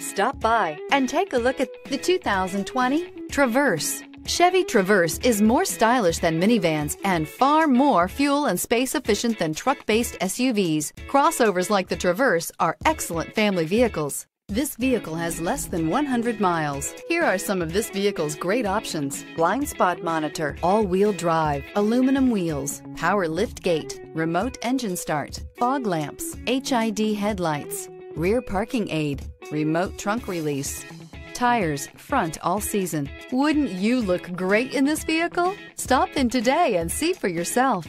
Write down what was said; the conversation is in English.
Stop by and take a look at the 2020 Traverse. Chevy Traverse is more stylish than minivans and far more fuel and space efficient than truck-based SUVs. Crossovers like the Traverse are excellent family vehicles. This vehicle has less than 100 miles. Here are some of this vehicle's great options. Blind spot monitor, all-wheel drive, aluminum wheels, power lift gate, remote engine start, fog lamps, HID headlights, rear parking aid, remote trunk release, tires, front all season. Wouldn't you look great in this vehicle? Stop in today and see for yourself.